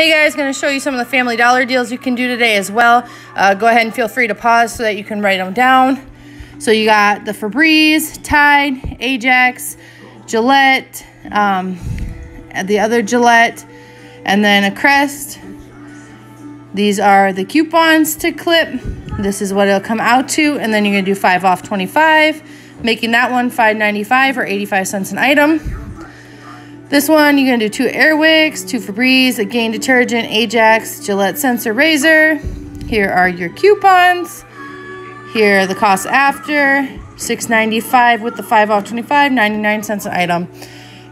Hey guys, going to show you some of the Family Dollar deals you can do today as well. Uh, go ahead and feel free to pause so that you can write them down. So you got the Febreze, Tide, Ajax, Gillette, um, the other Gillette, and then a Crest. These are the coupons to clip. This is what it'll come out to, and then you're to do 5 off 25, making that one 5.95 or 85 cents an item. This one, you're gonna do two Air two Febreze, a Gain detergent, Ajax, Gillette Sensor Razor. Here are your coupons. Here are the costs after. $6.95 with the 5 off 25, 99 cents an item.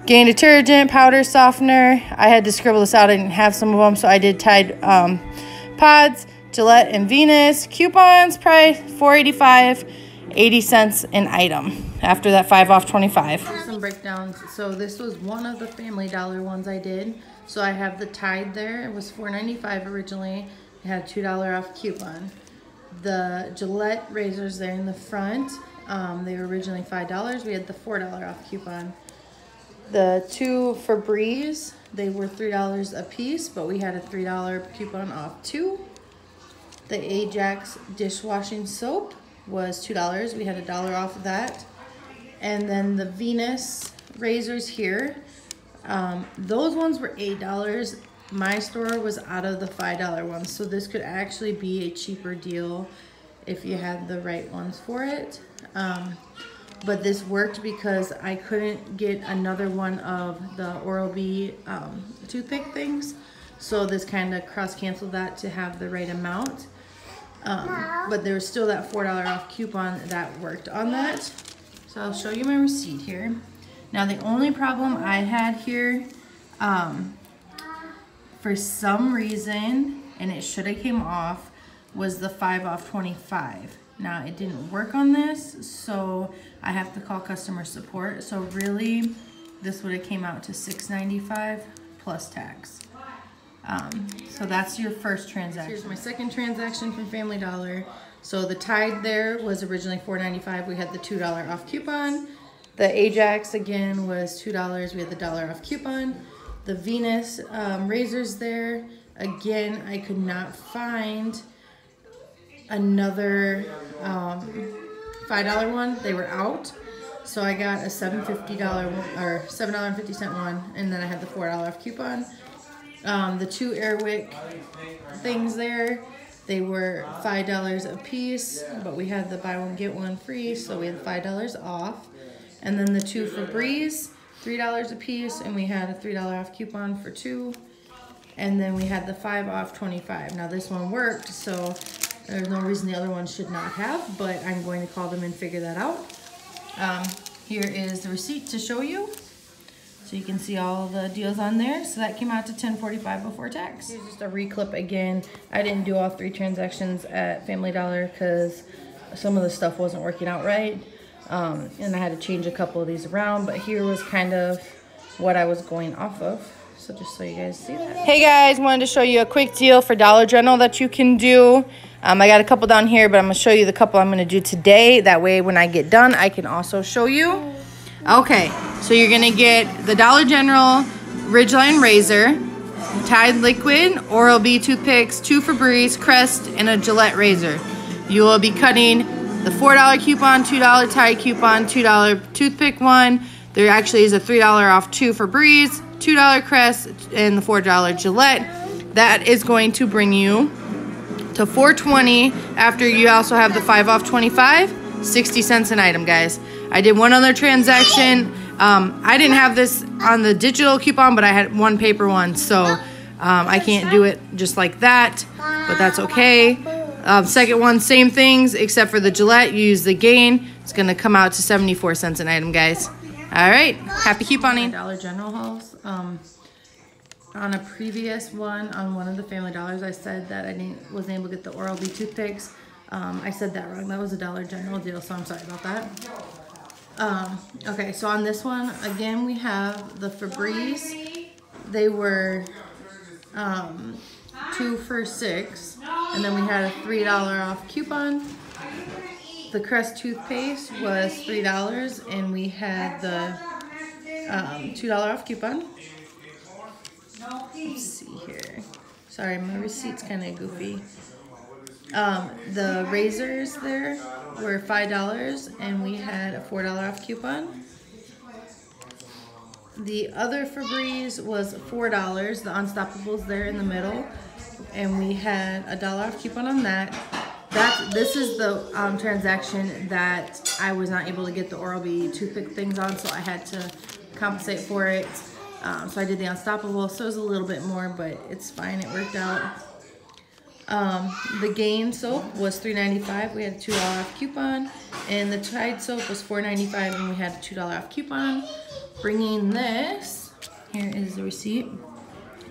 Gain detergent, powder, softener. I had to scribble this out. I didn't have some of them, so I did Tide um, pods, Gillette and Venus. Coupons price 485 80 cents an item after that 5 off 25. Some breakdowns. So this was one of the Family Dollar ones I did. So I have the Tide there. It was $4.95 originally. It had $2 off coupon. The Gillette razors there in the front. Um, they were originally $5. We had the $4 off coupon. The two Febreze, they were $3 a piece, but we had a $3 coupon off two. The Ajax dishwashing soap, was $2. We had a dollar off of that. And then the Venus razors here, um, those ones were $8. My store was out of the $5 ones. So this could actually be a cheaper deal if you had the right ones for it. Um, but this worked because I couldn't get another one of the Oral-B um, toothpick things. So this kind of cross-canceled that to have the right amount. Um, but there was still that $4 off coupon that worked on that. So I'll show you my receipt here. Now the only problem I had here, um, for some reason, and it should have came off, was the 5 off 25. Now it didn't work on this, so I have to call customer support. So really, this would have came out to $6.95 plus tax. Um, so that's your first transaction. Here's my second transaction from Family Dollar. So the Tide there was originally $4.95. We had the $2 off coupon. The Ajax again was $2. We had the dollar off coupon. The Venus um, razors there. Again, I could not find another um, $5 one. They were out. So I got a $7.50 or $7.50 one, and then I had the $4 off coupon. Um, the two Airwick things there, they were $5 a piece, but we had the buy one, get one free, so we had $5 off. And then the two Febreze, $3 a piece, and we had a $3 off coupon for two. And then we had the 5 off 25. Now this one worked, so there's no reason the other one should not have, but I'm going to call them and figure that out. Um, here is the receipt to show you. So you can see all the deals on there. So that came out to 1045 before tax. Here's just a reclip again. I didn't do all three transactions at Family Dollar because some of the stuff wasn't working out right. Um, and I had to change a couple of these around. But here was kind of what I was going off of. So just so you guys see that. Hey guys, wanted to show you a quick deal for Dollar General that you can do. Um, I got a couple down here, but I'm going to show you the couple I'm going to do today. That way when I get done, I can also show you. Okay, so you're gonna get the Dollar General Ridgeline Razor, Tide Liquid, Oral-B toothpicks, two Febreze, Crest, and a Gillette razor. You will be cutting the $4 coupon, $2 Tide coupon, $2 toothpick one. There actually is a $3 off two Febreze, $2 Crest, and the $4 Gillette. That is going to bring you to 420 after you also have the 5 off 25, 60 cents an item, guys. I did one other transaction. Um, I didn't have this on the digital coupon, but I had one paper one. So um, I can't do it just like that, but that's okay. Um, second one, same things, except for the Gillette. You use the gain. It's to come out to 74 cents an item, guys. All right. Happy couponing. Dollar General hauls. Um, on a previous one, on one of the Family Dollars, I said that I didn't, wasn't able to get the Oral-B toothpicks. Um, I said that wrong. That was a Dollar General deal, so I'm sorry about that. Um, okay, so on this one, again, we have the Febreze. They were um, two for six. And then we had a $3 off coupon. The Crest toothpaste was $3 and we had the um, $2 off coupon. let's see here. Sorry, my receipt's kind of goofy. Um, the razors there were five dollars, and we had a four dollar off coupon. The other Febreze was four dollars. The Unstopables there in the middle, and we had a dollar off coupon on that. That this is the um, transaction that I was not able to get the Oral-B toothpick things on, so I had to compensate for it. Um, so I did the Unstopable, so it was a little bit more, but it's fine. It worked out. Um, the Gain soap was $3.95. We had a $2 off coupon. And the Tide soap was $4.95 and we had a $2 off coupon. Bringing this, here is the receipt,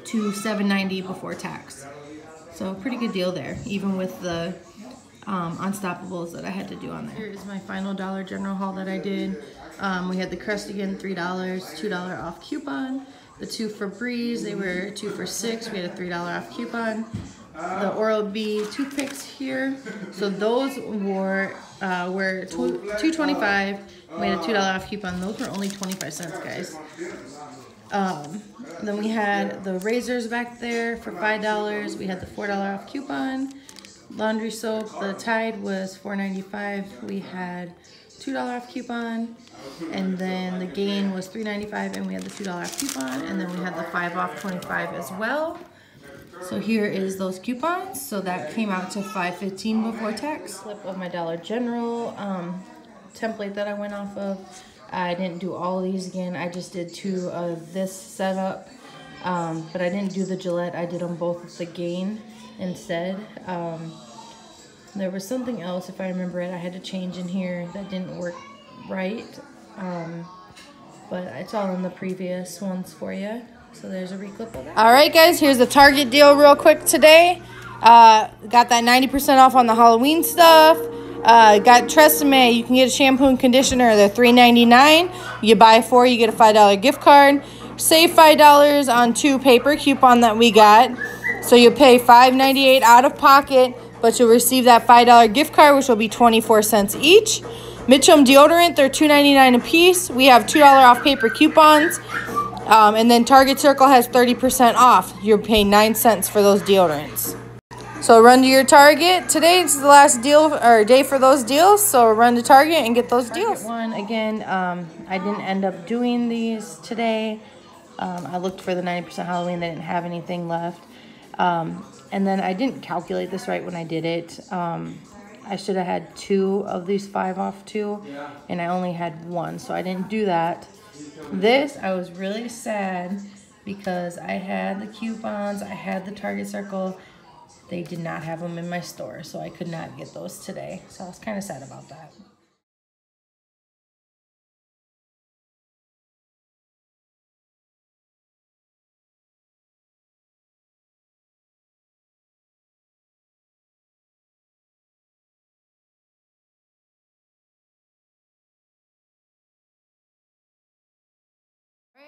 to $7.90 before tax. So pretty good deal there, even with the um, Unstopables that I had to do on there. Here is my final Dollar General haul that I did. Um, we had the Crest again, $3, $2 off coupon. The two Febreze, they were two for six. We had a $3 off coupon. The Oral-B toothpicks here. So those were uh, were 225 We had a $2 off coupon. Those were only 25 cents, guys. Um, then we had the razors back there for $5. We had the $4 off coupon. Laundry soap, the Tide was $4.95. We had $2 off coupon. And then the gain was $3.95 and we had the $2 off coupon. And then we had the 5 off 25 as well. So here is those coupons. So that came out to 5.15 before tax. Slip of my Dollar General um, template that I went off of. I didn't do all these again. I just did two of this setup. Um, but I didn't do the Gillette. I did them both with the gain instead. Um, there was something else, if I remember it, I had to change in here that didn't work right. Um, but it's all in the previous ones for you. So there's a reclip of that. All right, guys, here's the Target deal real quick today. Uh, got that 90% off on the Halloween stuff. Uh, got Tresemme. You can get a shampoo and conditioner. They're $3.99. You buy four, you get a $5 gift card. Save $5 on two paper coupon that we got. So you pay $5.98 out of pocket, but you'll receive that $5 gift card, which will be 24 cents each. Mitchum deodorant, they're $2.99 a piece. We have $2 off paper coupons. Um, and then Target Circle has 30% off. You're paying 9 cents for those deodorants. So run to your Target. Today is the last deal or day for those deals. So run to Target and get those deals. One again, um, I didn't end up doing these today. Um, I looked for the 90% Halloween. They didn't have anything left. Um, and then I didn't calculate this right when I did it. Um, I should have had two of these five off two, and I only had one, so I didn't do that. This, I was really sad because I had the coupons, I had the Target Circle. They did not have them in my store, so I could not get those today. So I was kind of sad about that.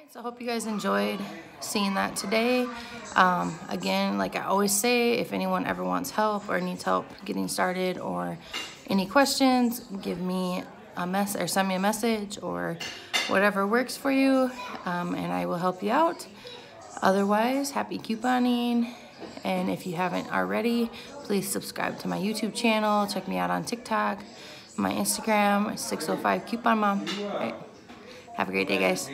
So I hope you guys enjoyed seeing that today. Um, again, like I always say, if anyone ever wants help or needs help getting started or any questions, give me a mess or send me a message or whatever works for you um, and I will help you out. Otherwise, happy couponing. And if you haven't already, please subscribe to my YouTube channel. Check me out on TikTok, my Instagram, 605 Coupon Mom. Right. Have a great day, guys.